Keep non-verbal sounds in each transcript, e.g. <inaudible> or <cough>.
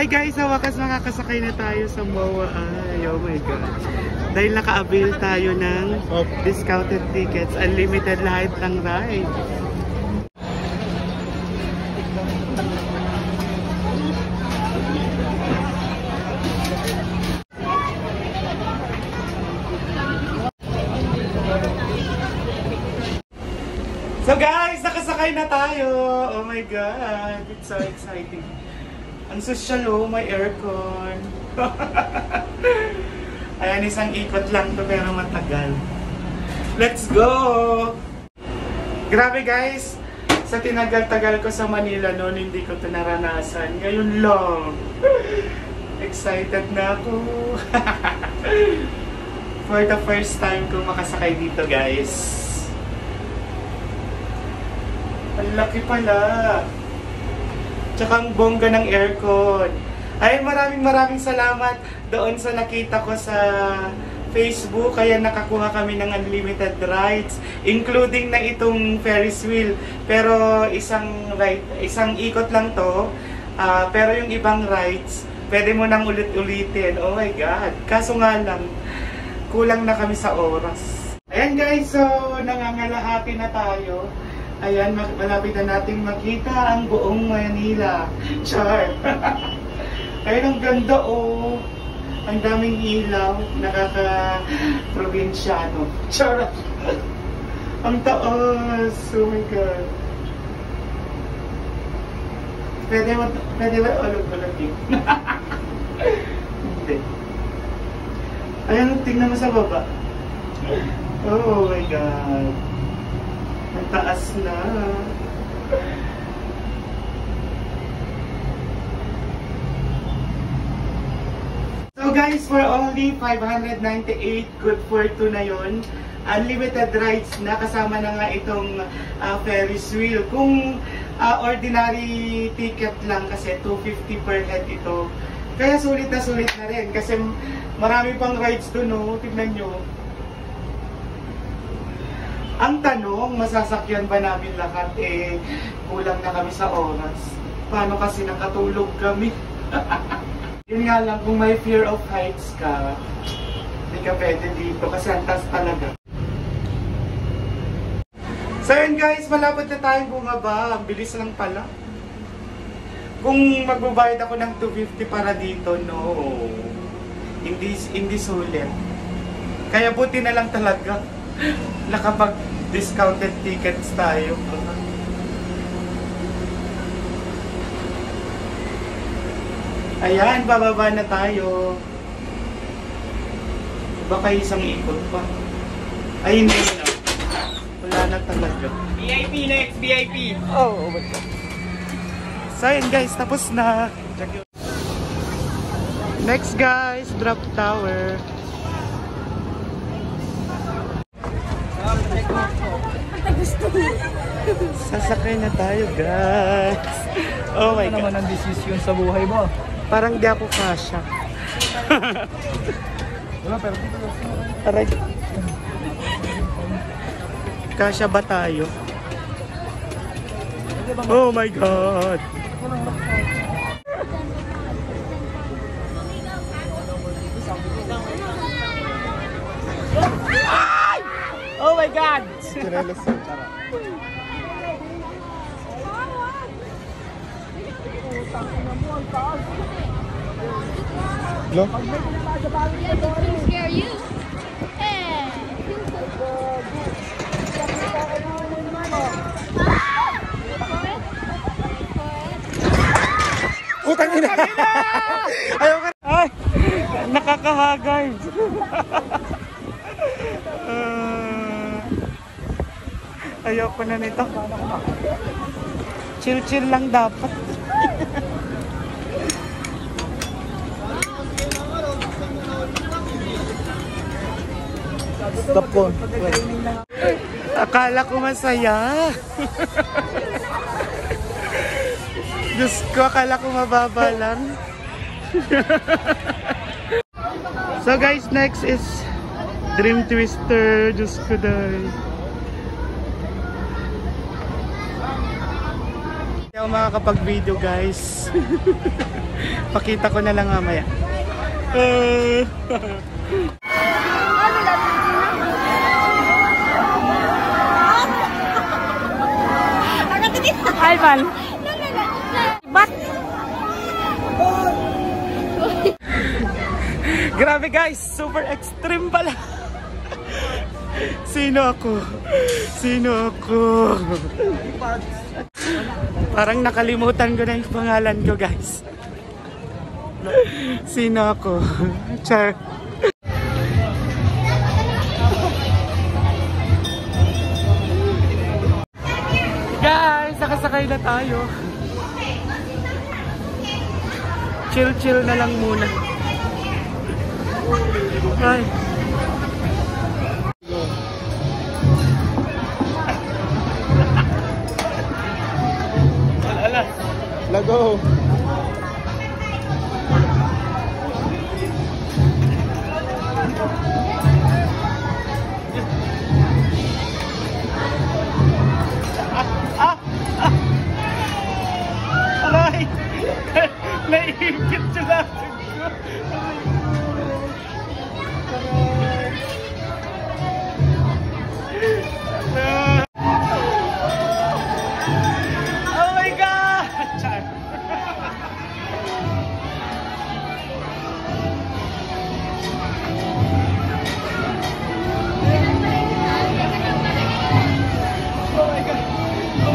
Hi guys, sa wakas makakasakay na tayo sa MOA. Ay, oh my God. Dahil naka-avail tayo ng discounted tickets, unlimited lahat ng ride. So guys, nakasakay na tayo. Oh my God, it's so exciting. Ang social oh, may aircon. <laughs> Ayan, isang ikot lang to pero matagal. Let's go! Grabe guys, sa tinagal-tagal ko sa Manila noon, hindi ko to naranasan. Ngayon lang. <laughs> Excited na ako. <laughs> For the first time ko makasakay dito guys. Ang laki pala. Tsaka ang bongga ng aircon. Ay, maraming maraming salamat doon sa nakita ko sa Facebook. Kaya nakakuha kami ng unlimited rides. Including na itong Ferris wheel. Pero isang ride, isang ikot lang to. Ah, pero yung ibang rides, pwede mo nang ulit-ulitin. Oh my God. Kaso nga lang, kulang na kami sa oras. Ayan guys, so nangangalahati na tayo. Ayan, ma- malapit na nating makita ang buong Manila. Char! <laughs> Ayun, ang ganda oh. Ang daming ilaw. Nakaka-probinsyano. Char! <laughs> ang taas! Oh my God. Pwede mo, pwede ba yun? <laughs> Hindi. Ayan, tingnan mo sa baba. Oh my God. Ang taas na. So guys, for only 598, good for two na yon. Unlimited rides na kasama na nga itong ah, Ferris wheel. Kung ah, ordinary ticket lang kasi 250 per head ito. Kaya sulit na sulit na rin kasi marami pang rides doon, no? Tignan nyo. Ang tanong, masasakyan ba namin lahat? Eh, kulang na kami sa oras. Paano kasi nakatulog kami? <laughs> Yun nga lang, kung may fear of heights ka, hindi ka pwede dito kasi ang talaga. So yun guys, malapit na tayong bumaba. Ang bilis lang pala. Kung magbabayad ako ng 250 para dito, no. Hindi, hindi sulit. Kaya buti na lang talaga <laughs> nakapag discounted tickets tayo. Ayan, bababa na tayo. Baka isang ikot pa. Ay, hindi na. Wala na talaga. VIP next, VIP. Oh, oh my God. So yun guys, tapos na. Next guys, drop tower. <laughs> Sasakay na tayo guys. Oh my Ano naman God. ang desisyon sa buhay mo? Parang di ako kasha. <laughs> Wala, pero dito Aray. Kasha ba tayo? Oh my God! Oh my God! Doesn't scare you. Hey. Utang ina! Ayaw ka Ay! Nakakahagay! <laughs> Ah, ayaw ko na nito. Chill-chill lang dapat. Stop po. Akala ko masaya. Diyos ko, akala ko mababa lang. so guys, next is Dream Twister. Diyos ko dahil. Hindi ako makakapag-video guys. <laughs> Pakita ko na lang mamaya. Eh. Ay, Val. Ba't? Grabe guys, super extreme pala. Sino ako? Sino ako? Parang nakalimutan ko na yung pangalan ko guys. Sino ako? Char. Guys, nakasakay na tayo. Chill-chill na lang muna. Ay. Lago. alay! Naiipit siya lang. Ah. Oh my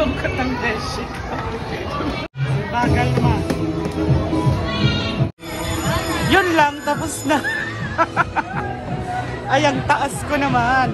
Nalungkot ang beshi? Bagal ma. Yun lang, tapos na. <laughs> Ay, ang taas ko naman.